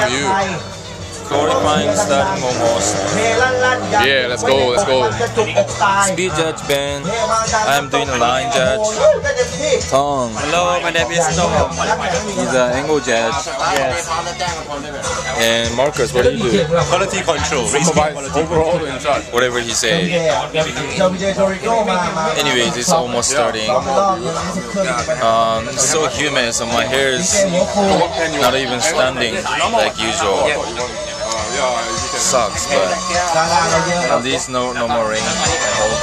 from you. Qualifying starting almost. Yeah, let's go, let's go. Speed judge Ben. I'm doing a line judge. Tom. Hello, my name is Tom. He's an angle judge. Yes. And Marcus, what do you do? Quality control. Race Supervise quality overall in charge. Whatever he say. Anyways, it's almost starting. Um, it's so humid, so my hair is not even standing like usual. Yeah, you. Sucks, but at least no no more rain. I hope.